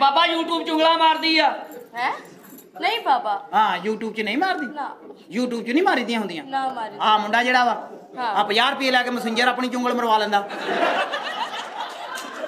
ਬਾਬਾ YouTube ਚੁੰਗਲਾ ਮਾਰਦੀ ਆ। ਹੈ? ਨਹੀਂ ਬਾਬਾ। ਹਾਂ YouTube 'ਚ ਨਹੀਂ ਮਾਰਦੀ? ਨਾ। YouTube 'ਚ ਨਹੀਂ ਮਾਰੀਦੀਆਂ ਹੁੰਦੀਆਂ? ਨਾ ਮਾਰੀ। ਆ ਮੁੰਡਾ ਜਿਹੜਾ ਵਾ ਹਾਂ। 50 ਰੁਪਏ ਲੈ ਕੇ ਮੈਸੇਂਜਰ ਆਪਣੀ ਚੁੰਗਲ ਮਰਵਾ ਲੈਂਦਾ।